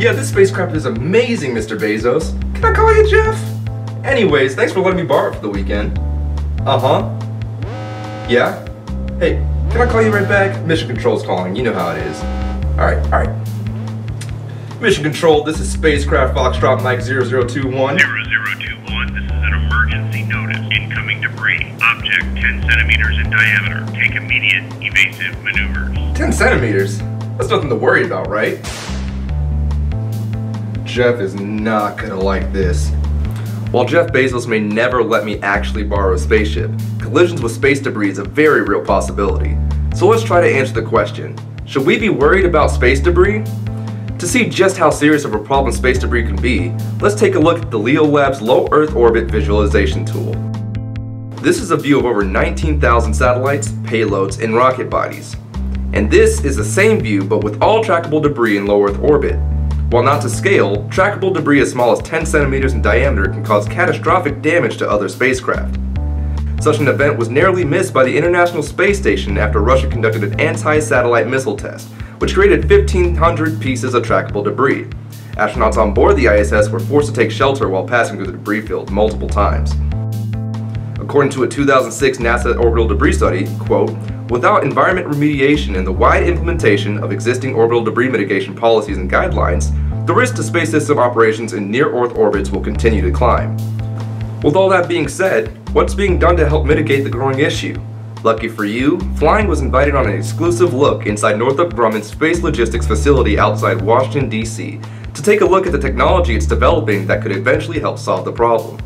Yeah, this spacecraft is amazing, Mr. Bezos. Can I call you Jeff? Anyways, thanks for letting me borrow it for the weekend. Uh-huh. Yeah? Hey, can I call you right back? Mission Control's calling. You know how it is. Alright, alright. Mission Control, this is Spacecraft Foxtrot Mike 0021. 0021, this is an emergency notice. Incoming debris. Object 10 centimeters in diameter. Take immediate evasive maneuvers. 10 centimeters? That's nothing to worry about, right? Jeff is not gonna like this. While Jeff Bezos may never let me actually borrow a spaceship, collisions with space debris is a very real possibility. So let's try to answer the question Should we be worried about space debris? To see just how serious of a problem space debris can be, let's take a look at the Leo Labs Low Earth Orbit Visualization Tool. This is a view of over 19,000 satellites, payloads, and rocket bodies. And this is the same view but with all trackable debris in low Earth orbit. While not to scale, trackable debris as small as 10 centimeters in diameter can cause catastrophic damage to other spacecraft. Such an event was narrowly missed by the International Space Station after Russia conducted an anti-satellite missile test, which created 1,500 pieces of trackable debris. Astronauts on board the ISS were forced to take shelter while passing through the debris field multiple times. According to a 2006 NASA orbital debris study, quote, without environment remediation and the wide implementation of existing orbital debris mitigation policies and guidelines, the risk to space system operations in near-Earth orbits will continue to climb. With all that being said, what's being done to help mitigate the growing issue? Lucky for you, Flying was invited on an exclusive look inside Northrop Grumman's Space Logistics facility outside Washington, D.C. to take a look at the technology it's developing that could eventually help solve the problem.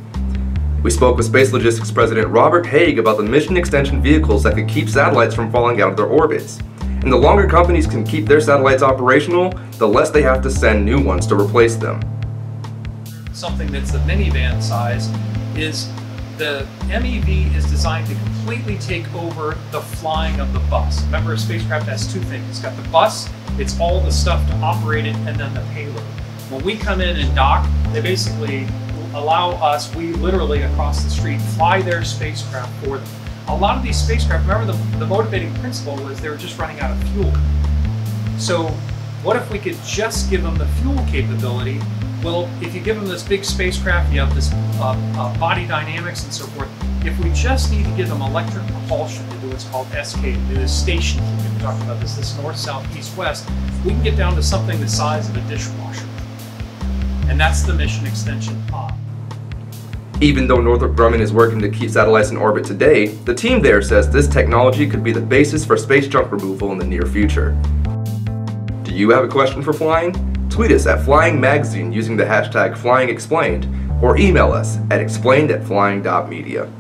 We spoke with Space Logistics President Robert Hauge about the mission extension vehicles that could keep satellites from falling out of their orbits. And the longer companies can keep their satellites operational, the less they have to send new ones to replace them. Something that's the minivan size is the MEV is designed to completely take over the flying of the bus. Remember, a spacecraft has two things. It's got the bus, it's all the stuff to operate it, and then the payload. When we come in and dock, they basically allow us, we literally across the street, fly their spacecraft for them. A lot of these spacecraft, remember the, the motivating principle was they were just running out of fuel. So what if we could just give them the fuel capability well, if you give them this big spacecraft, you have this uh, uh, body dynamics and so forth. If we just need to give them electric propulsion to do what's called SK, to do this station keeping, we talking about this, this north, south, east, west, we can get down to something the size of a dishwasher. And that's the mission extension pod. Even though Northrop Grumman is working to keep satellites in orbit today, the team there says this technology could be the basis for space junk removal in the near future. Do you have a question for flying? Tweet us at Flying Magazine using the hashtag FlyingExplained or email us at explained at flying.media.